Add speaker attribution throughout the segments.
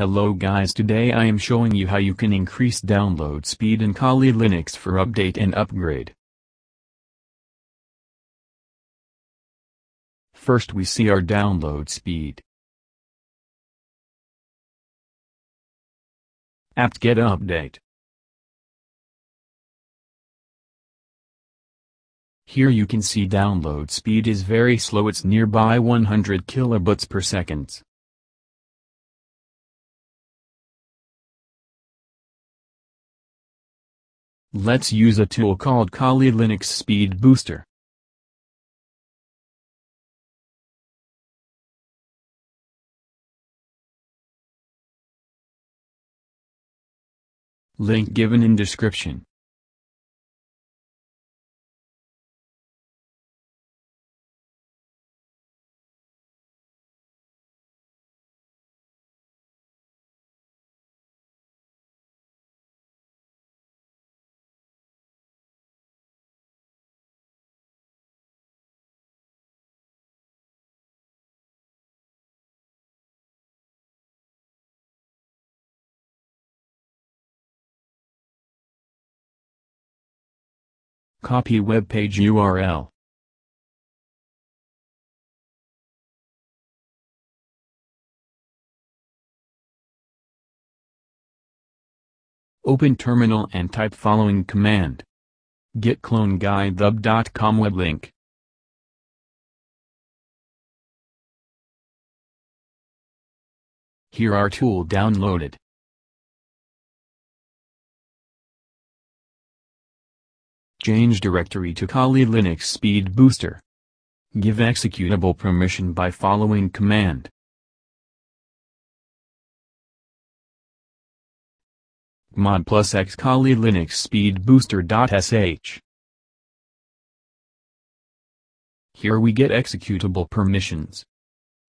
Speaker 1: Hello guys today I am showing you how you can increase download speed in Kali Linux for update and upgrade. First we see our download speed. apt-get update. Here you can see download speed is very slow it's nearby 100 kilobits per second. Let's use a tool called Kali Linux Speed Booster. Link given in description. Copy web page URL. Open terminal and type following command. Git clone github.com web link. Here our tool downloaded. Change directory to Kali Linux Speed Booster. Give executable permission by following command. chmod plus x Kali Linux Speed Booster.sh. Here we get executable permissions.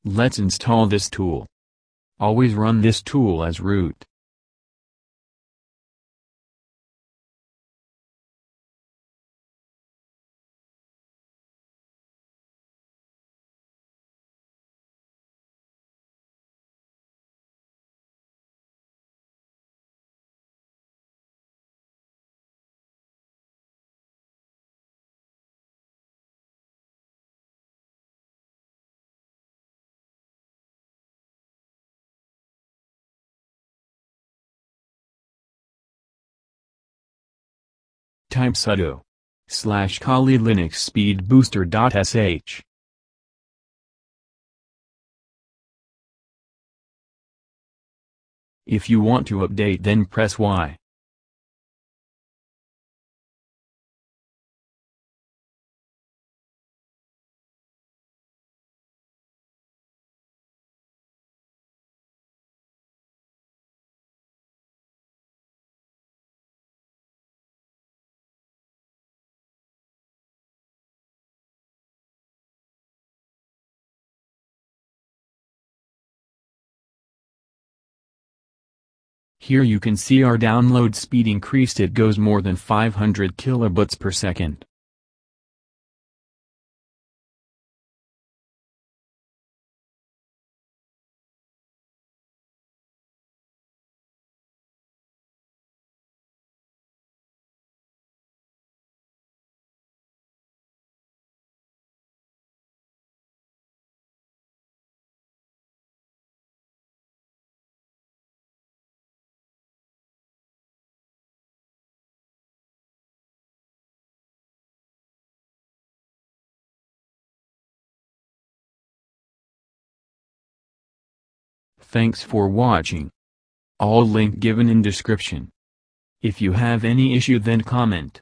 Speaker 1: Let's install this tool. Always run this tool as root. Type sudo slash kali linux speed booster.sh. If you want to update then press Y. Here you can see our download speed increased it goes more than 500 kilobits per second. Thanks for watching. All link given in description. If you have any issue then comment.